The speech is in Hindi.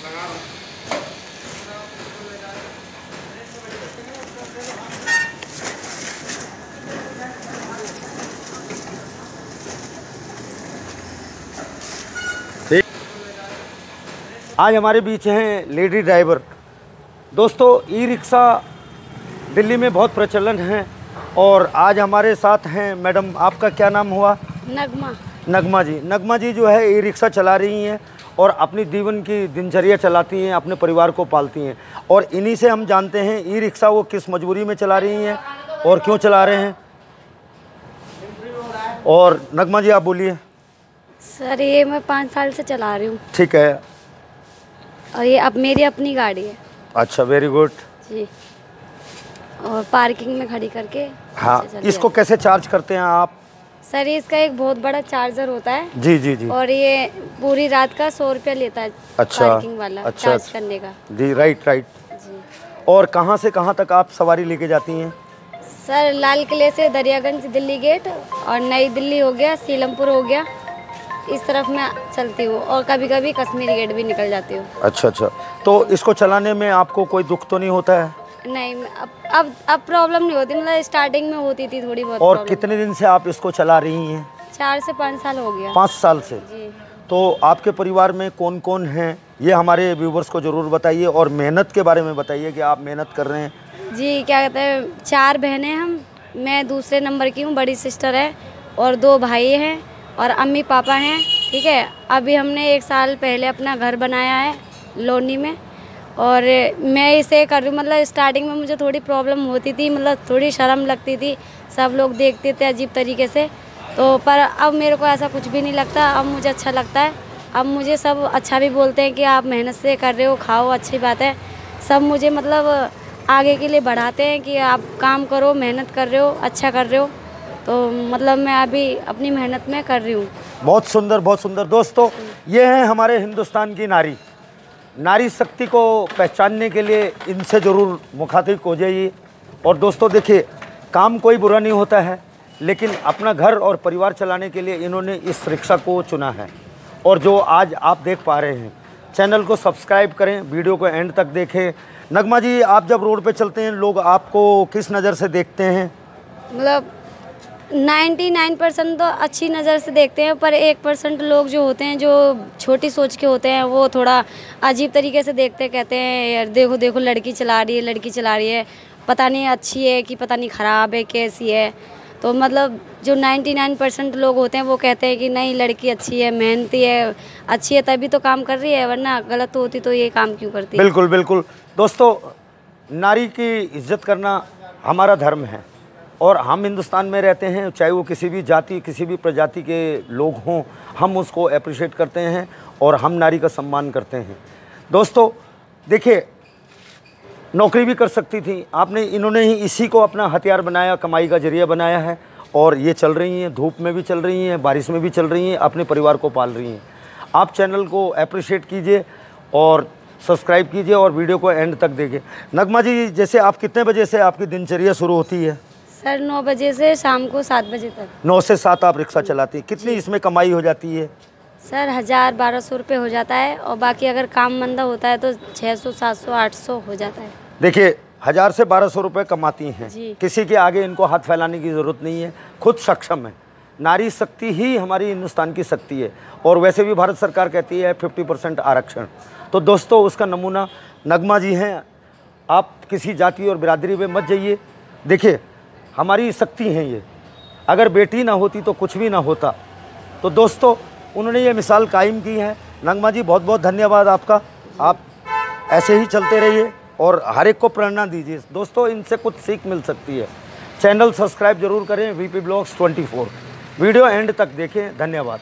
आज हमारे बीच हैं लेडी ड्राइवर। दोस्तों ई रिक्शा दिल्ली में बहुत प्रचलन है और आज हमारे साथ हैं मैडम आपका क्या नाम हुआ? नगमा। नगमा जी। नगमा जी जो है ई रिक्शा चला रही हैं। और अपनी जीवन की दिनचर्या चलाती हैं अपने परिवार को पालती हैं। और इन्हीं से हम जानते हैं ई रिक्शा वो किस मजबूरी में चला रही हैं और क्यों चला रहे हैं। और नगमा जी आप बोलिए। सर ये मैं पाँच साल से चला रही हूँ। ठीक है। और ये अब मेरी अपनी गाड़ी है। अच्छा वेरी गुड जी। और पार्किंग में खड़ी करके हाँ इसको कैसे चार्ज करते हैं आप। सर इसका एक बहुत बड़ा चार्जर होता है जी जी जी। और ये पूरी रात का सौ रुपया लेता है अच्छा, पार्किंग वाला अच्छा, चार्ज अच्छा। करने का। जी राइट राइट जी। और कहाँ से कहाँ तक आप सवारी लेके जाती हैं? सर लाल किले से दरियागंज दिल्ली गेट और नई दिल्ली हो गया सीलमपुर हो गया इस तरफ़ मैं चलती हूँ और कभी कभी कश्मीरी गेट भी निकल जाती हूँ। अच्छा अच्छा। तो इसको चलाने में आपको कोई दुख तो नहीं होता है? नहीं अब अब अब प्रॉब्लम नहीं होती मतलब स्टार्टिंग में होती थी थोड़ी बहुत और कितने दिन से आप इसको चला रही हैं? चार से पाँच साल हो गया। पाँच साल से? जी। तो आपके परिवार में कौन कौन हैं? ये हमारे व्यूवर्स को ज़रूर बताइए और मेहनत के बारे में बताइए कि आप मेहनत कर रहे हैं। जी क्या कहते हैं चार बहनें हम। मैं दूसरे नंबर की हूँ बड़ी सिस्टर है और दो भाई हैं और अम्मी पापा हैं ठीक है? अभी हमने एक साल पहले अपना घर बनाया है लोनी में। और मैं इसे कर रही मतलब स्टार्टिंग में मुझे थोड़ी प्रॉब्लम होती थी मतलब थोड़ी शर्म लगती थी। सब लोग देखते थे अजीब तरीके से। तो पर अब मेरे को ऐसा कुछ भी नहीं लगता। अब मुझे अच्छा लगता है। अब मुझे सब अच्छा भी बोलते हैं कि आप मेहनत से कर रहे हो, खाओ, अच्छी बात है। सब मुझे मतलब आगे के लिए बढ़ाते हैं कि आप काम करो, मेहनत कर रहे हो अच्छा कर रहे हो। तो मतलब मैं अभी अपनी मेहनत में कर रही हूँ। बहुत सुंदर बहुत सुंदर। दोस्तों, ये हैं हमारे हिंदुस्तान की नारी। नारी शक्ति को पहचानने के लिए इनसे ज़रूर मुखातिब हो जाइए और दोस्तों, देखिए, काम कोई बुरा नहीं होता है, लेकिन अपना घर और परिवार चलाने के लिए इन्होंने इस रिक्शा को चुना है। और जो आज आप देख पा रहे हैं, चैनल को सब्सक्राइब करें, वीडियो को एंड तक देखें। नगमा जी, आप जब रोड पे चलते हैं, लोग आपको किस नज़र से देखते हैं? मतलब 99 परसेंट तो अच्छी नज़र से देखते हैं, पर एक परसेंट लोग जो होते हैं, जो छोटी सोच के होते हैं, वो थोड़ा अजीब तरीके से देखते कहते हैं, यार देखो देखो, लड़की चला रही है, लड़की चला रही है। पता नहीं अच्छी है कि पता नहीं ख़राब है, कैसी है। तो मतलब जो 99 परसेंट लोग होते हैं, वो कहते हैं कि नहीं, लड़की अच्छी है, मेहनती है, अच्छी है, तभी तो काम कर रही है, वरना गलत होती तो ये काम क्यों करती? बिल्कुल बिल्कुल। दोस्तों, नारी की इज़्ज़त करना हमारा धर्म है। और हम हिंदुस्तान में रहते हैं, चाहे वो किसी भी जाति, किसी भी प्रजाति के लोग हों, हम उसको अप्रिशिएट करते हैं और हम नारी का सम्मान करते हैं। दोस्तों, देखिए, नौकरी भी कर सकती थी। आपने, इन्होंने ही इसी को अपना हथियार बनाया, कमाई का ज़रिया बनाया है और ये चल रही हैं, धूप में भी चल रही हैं, बारिश में भी चल रही हैं, अपने परिवार को पाल रही हैं। आप चैनल को अप्रिशिएट कीजिए और सब्सक्राइब कीजिए और वीडियो को एंड तक देखिए। नगमा जी, जैसे आप कितने बजे से आपकी दिनचर्या शुरू होती है? सर नौ बजे से शाम को सात बजे तक। नौ से सात आप रिक्शा चलाती हैं। कितनी इसमें कमाई हो जाती है? सर हज़ार बारह सौ रुपये हो जाता है और बाकी अगर काम मंदा होता है तो छः सौ सात सौ आठ सौ हो जाता है। देखिए हज़ार से बारह सौ रुपये कमाती हैं। किसी के आगे इनको हाथ फैलाने की ज़रूरत नहीं है। खुद सक्षम है। नारी शक्ति ही हमारी हिंदुस्तान की शक्ति है। और वैसे भी भारत सरकार कहती है फिफ्टी परसेंट आरक्षण। तो दोस्तों उसका नमूना नगमा जी हैं। आप किसी जाति और बिरादरी में मत जाइए। देखिए हमारी शक्ति हैं ये। अगर बेटी ना होती तो कुछ भी ना होता। तो दोस्तों, उन्होंने ये मिसाल कायम की है। नंगमा जी बहुत बहुत धन्यवाद आपका। आप ऐसे ही चलते रहिए और हर एक को प्रेरणा दीजिए। दोस्तों, इनसे कुछ सीख मिल सकती है। चैनल सब्सक्राइब ज़रूर करें वीपी ब्लॉग्स 24 वीडियो एंड तक देखें। धन्यवाद।